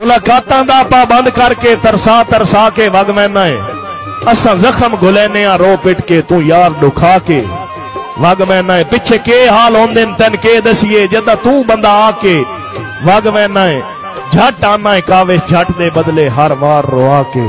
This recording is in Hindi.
मुलाकात का पाबंद करके, तरसा तरसा के वग मैना है असा जख्म गुलैने रो पिट के, तू यार दुखा के। वग मैना है पिछे के हाल आंदे तेन के दसीए, जदा तू बंदा आके। वग महना है झट आना है कावे झट दे बदले, हर वार रोआ के।